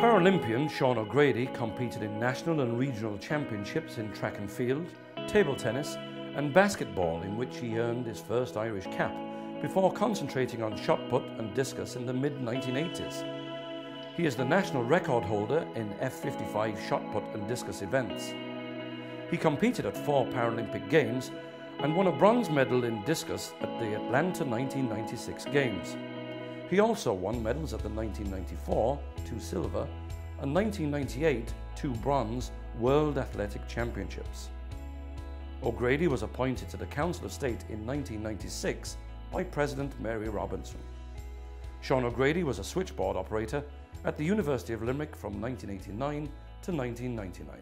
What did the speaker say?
Paralympian Sean O'Grady competed in national and regional championships in track and field, table tennis, and basketball, in which he earned his first Irish cap before concentrating on shot put and discus in the mid 1980s. He is the national record holder in F55 shot put and discus events. He competed at four Paralympic Games and won a bronze medal in discus at the Atlanta 1996 Games. He also won medals at the 1994, two silver, and 1998, two bronze World Athletic Championships. O'Grady was appointed to the Council of State in 1996 by President Mary Robinson. Sean O'Grady was a switchboard operator at the University of Limerick from 1989 to 1999.